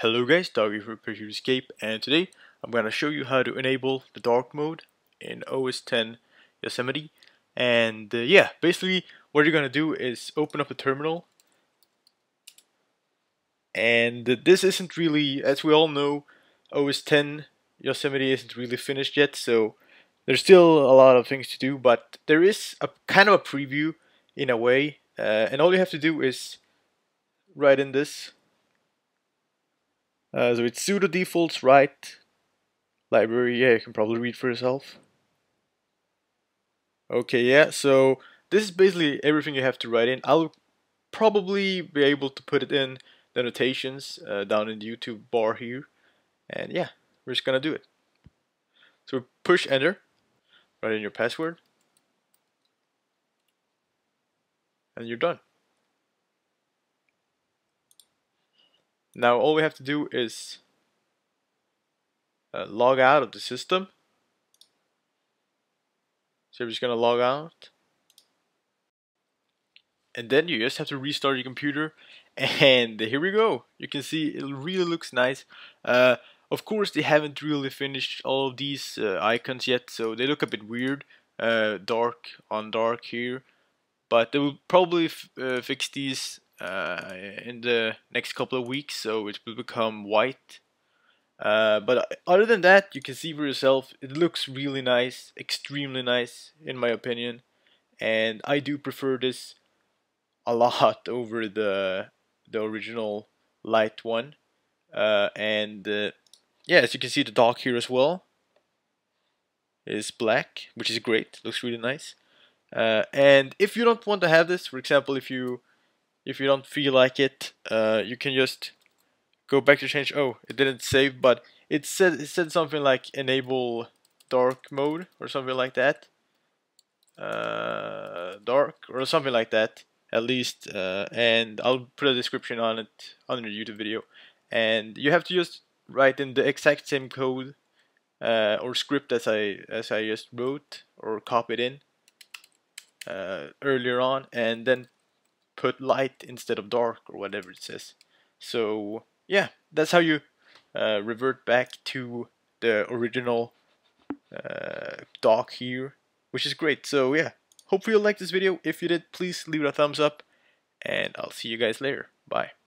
Hello guys, Doggy from Pressure Escape and today I'm going to show you how to enable the dark mode in OS 10 Yosemite. And uh, yeah, basically what you're going to do is open up a terminal. And uh, this isn't really, as we all know, OS 10 Yosemite isn't really finished yet so there's still a lot of things to do but there is a kind of a preview in a way. Uh, and all you have to do is write in this uh, so it's sudo defaults write library. Yeah, you can probably read for yourself. Okay, yeah. So this is basically everything you have to write in. I'll probably be able to put it in the annotations uh, down in the YouTube bar here. And yeah, we're just gonna do it. So push enter, write in your password, and you're done. Now all we have to do is uh, log out of the system. So we're just gonna log out. And then you just have to restart your computer and here we go. You can see it really looks nice. Uh, of course they haven't really finished all of these uh, icons yet so they look a bit weird. Uh, dark on dark here. But they will probably uh, fix these uh, in the next couple of weeks, so it will become white. Uh, but other than that, you can see for yourself, it looks really nice, extremely nice in my opinion, and I do prefer this a lot over the the original light one. Uh, and uh, yeah, as you can see, the dock here as well is black, which is great. Looks really nice. Uh, and if you don't want to have this, for example, if you if you don't feel like it, uh, you can just go back to change. Oh, it didn't save, but it said it said something like enable dark mode or something like that. Uh, dark or something like that at least uh, and I'll put a description on it on the YouTube video and you have to just write in the exact same code uh, or script as I as I just wrote or copied in uh, earlier on and then put light instead of dark or whatever it says. So yeah, that's how you uh, revert back to the original uh, dock here, which is great. So yeah, hopefully you liked this video. If you did, please leave it a thumbs up, and I'll see you guys later. Bye.